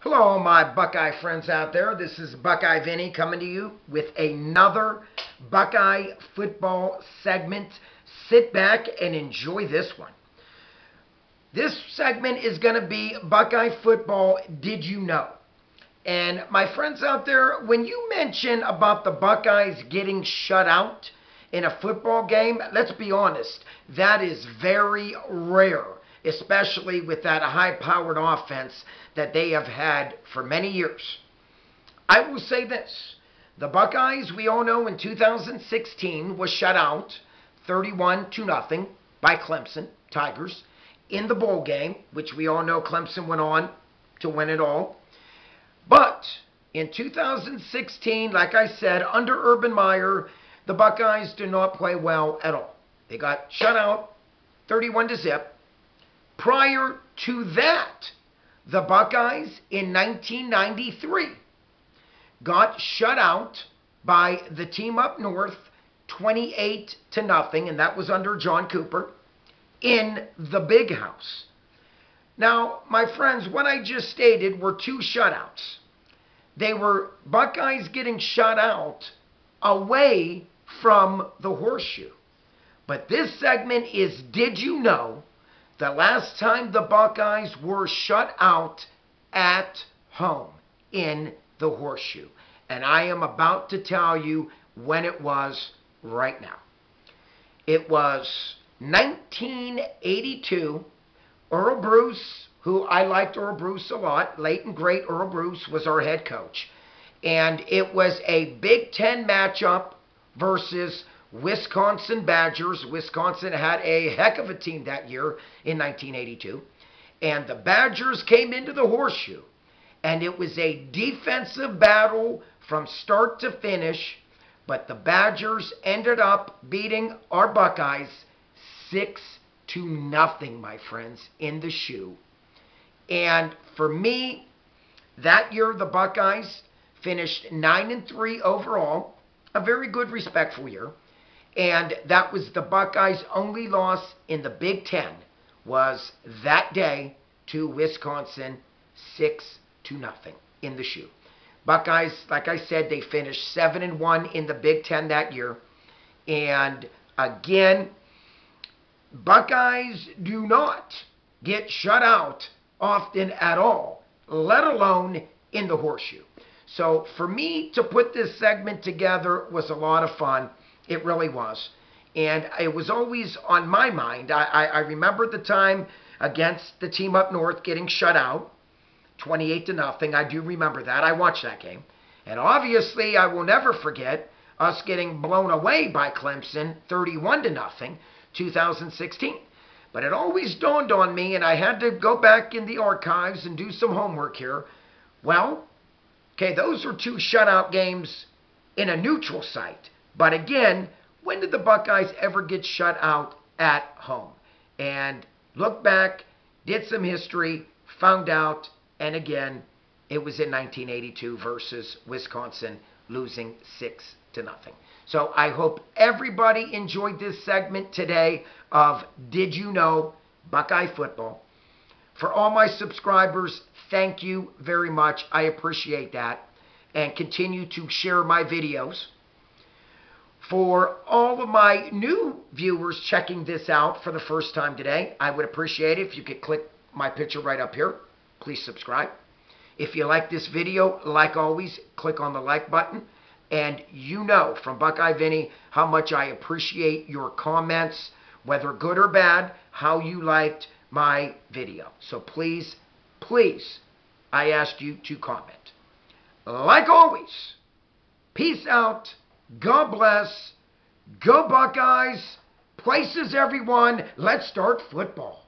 Hello, my Buckeye friends out there. This is Buckeye Vinnie coming to you with another Buckeye football segment. Sit back and enjoy this one. This segment is going to be Buckeye football. Did you know? And my friends out there, when you mention about the Buckeyes getting shut out in a football game, let's be honest, that is very rare especially with that high powered offense that they have had for many years. I will say this the Buckeyes, we all know in 2016, was shut out 31 to nothing by Clemson Tigers in the bowl game, which we all know Clemson went on to win it all. But in 2016, like I said, under Urban Meyer, the Buckeyes did not play well at all. They got shut out 31 to zip. Prior to that, the Buckeyes in 1993 got shut out by the team up north 28 to nothing and that was under John Cooper in the big house. Now, my friends, what I just stated were two shutouts. They were Buckeyes getting shut out away from the horseshoe. But this segment is Did You Know the last time the Buckeyes were shut out at home in the horseshoe. And I am about to tell you when it was right now. It was 1982. Earle Bruce, who I liked Earle Bruce a lot, late and great Earle Bruce was our head coach. And it was a Big Ten matchup versus Wisconsin Badgers. Wisconsin had a heck of a team that year in 1982. And the Badgers came into the horseshoe. And it was a defensive battle from start to finish. But the Badgers ended up beating our Buckeyes 6 to nothing, my friends, in the shoe. And for me, that year the Buckeyes finished 9 and 3 overall, a very good respectful year. And that was the Buckeyes' only loss in the Big Ten was that day to Wisconsin, six to nothing in the shoe. Buckeyes, like I said, they finished seven and one in the Big Ten that year. And again, Buckeyes do not get shut out often at all, let alone in the horseshoe. So for me to put this segment together was a lot of fun. It really was. And it was always on my mind. I, I, I remember the time against the team up north getting shut out, 28 to nothing. I do remember that. I watched that game. And obviously, I will never forget us getting blown away by Clemson, 31 to nothing, 2016. But it always dawned on me, and I had to go back in the archives and do some homework here. Well, okay, those were two shutout games in a neutral site. But again, when did the Buckeyes ever get shut out at home? And look back, did some history, found out, and again, it was in 1982 versus Wisconsin losing 6 to nothing. So I hope everybody enjoyed this segment today of Did You Know Buckeye Football. For all my subscribers, thank you very much. I appreciate that. And continue to share my videos. For all of my new viewers checking this out for the first time today, I would appreciate it if you could click my picture right up here. Please subscribe. If you like this video, like always, click on the like button. And you know from Buckeye Vinnie how much I appreciate your comments, whether good or bad, how you liked my video. So please, please, I ask you to comment. Like always, peace out. God bless. Go Buckeyes. Places everyone. Let's start football.